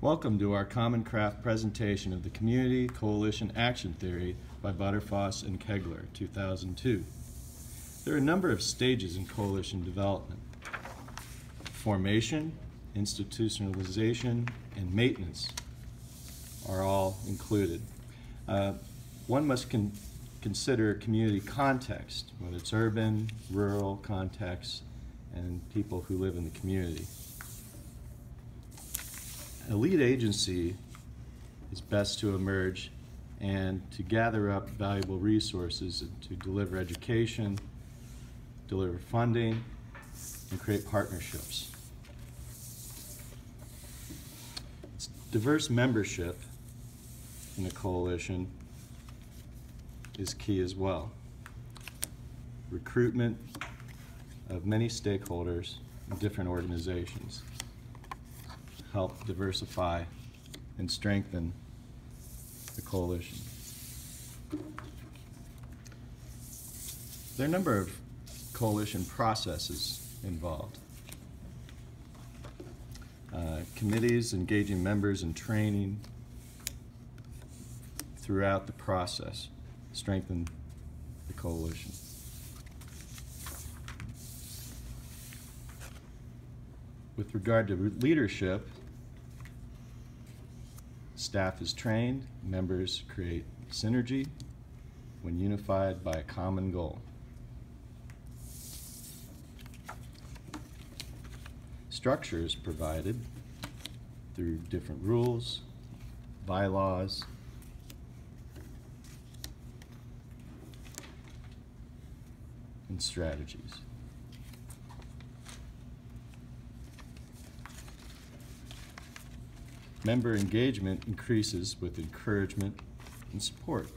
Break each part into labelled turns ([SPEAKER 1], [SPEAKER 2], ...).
[SPEAKER 1] Welcome to our Common Craft presentation of the Community Coalition Action Theory by Butterfoss and Kegler, 2002. There are a number of stages in coalition development. Formation, institutionalization, and maintenance are all included. Uh, one must con consider community context, whether it's urban, rural context, and people who live in the community. Lead agency is best to emerge and to gather up valuable resources and to deliver education, deliver funding, and create partnerships. It's diverse membership in a coalition is key as well. Recruitment of many stakeholders in different organizations help diversify and strengthen the coalition. There are a number of coalition processes involved. Uh, committees engaging members in training throughout the process strengthen the coalition. With regard to leadership, staff is trained, members create synergy when unified by a common goal. Structure is provided through different rules, bylaws, and strategies. Member engagement increases with encouragement and support.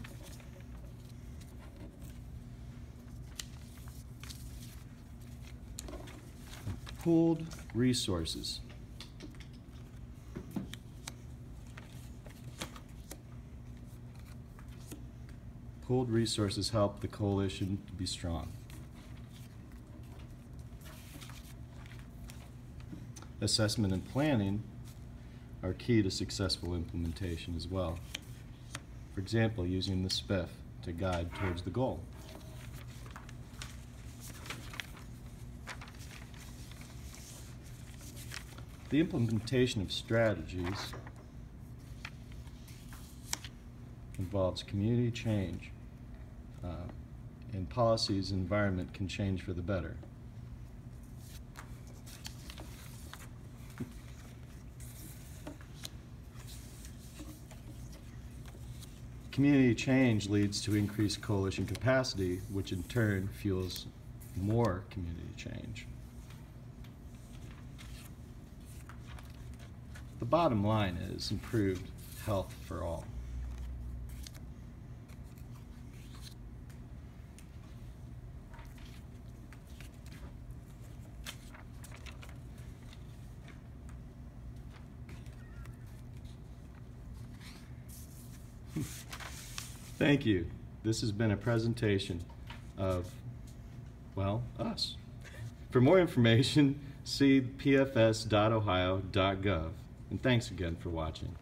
[SPEAKER 1] Pooled resources. Pooled resources help the coalition to be strong. Assessment and planning are key to successful implementation as well. For example, using the SPIF to guide towards the goal. The implementation of strategies involves community change, uh, and policies environment can change for the better. Community change leads to increased coalition capacity, which in turn fuels more community change. The bottom line is improved health for all. Thank you. This has been a presentation of, well, us. For more information, see pfs.ohio.gov. And thanks again for watching.